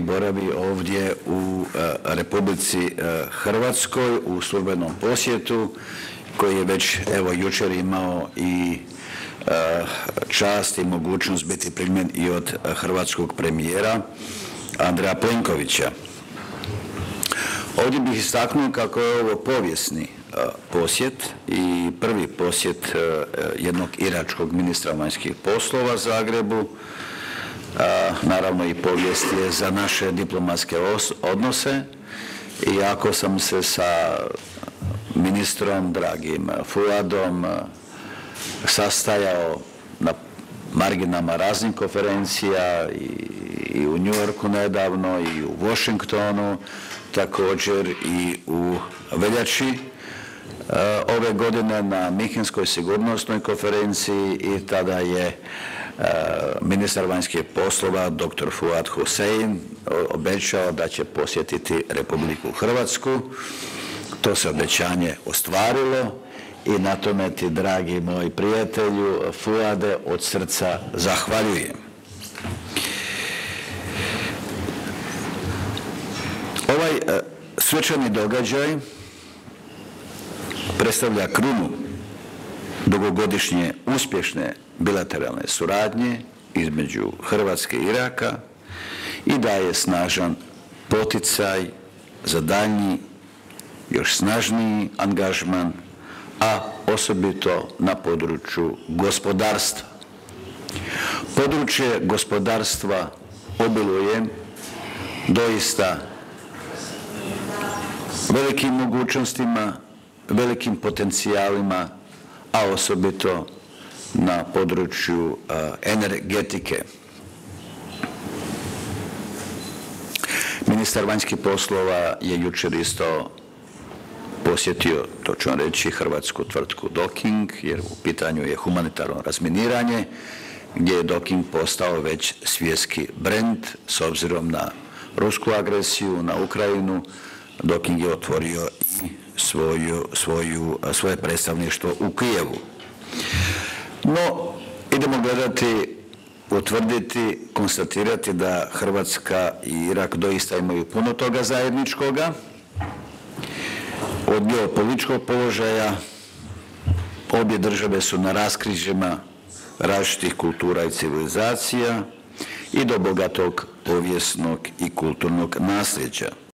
boravi ovdje u e, Republici e, Hrvatskoj u službenom posjetu koji je već evo jučer imao i e, čast i mogućnost biti primjen i od hrvatskog premijera Andreja Plenkovića. Ovdje bih istaknuo kako je ovo povijesni posjet i prvi posjet jednog iračkog ministra vanjskih poslova Zagrebu naravno i povijest je za naše diplomatske odnose. I ako sam se sa ministrom, dragim Fuadom, sastajao na marginama raznih konferencija i, u New Yorku nedavno i u Washingtonu, također i u veljači ove godine na Mihinskoj sigurnosnoj konferenciji i tada je ministar vanjskih poslova dr. Fuad Hussein obećao da će posjetiti Republiku Hrvatsku. To se obećanje ostvarilo i na tome ti, dragi moji prijatelju, Fuade, od srca zahvaljujem. Ovaj e, svečani događaj predstavlja krunu dugogodišnje uspješne bilateralne suradnje između Hrvatske i Iraka i daje snažan poticaj za daljnji još snažniji angažman, a osobito na području gospodarstva. Područje gospodarstva obiluje doista velikim mogućnostima, velikim potencijalima, a osobito na području energetike. Ministar vanjskih poslova je jučer isto posjetio, to ću vam reći, hrvatsku tvrtku Docking, jer u pitanju je humanitarno razminiranje, gdje je Docking postao već svjetski brend s obzirom na rusku agresiju, na Ukrajinu. Docking je otvorio i svoju, svoju, svoje predstavništvo u Kijevu. No, idemo gledati, utvrditi, konstatirati da Hrvatska i Irak doista imaju puno toga zajedničkoga. Od geopolitičkog položaja obje države su na raskrižima različitih kultura i civilizacija i do bogatog povijesnog i kulturnog nasljeđa.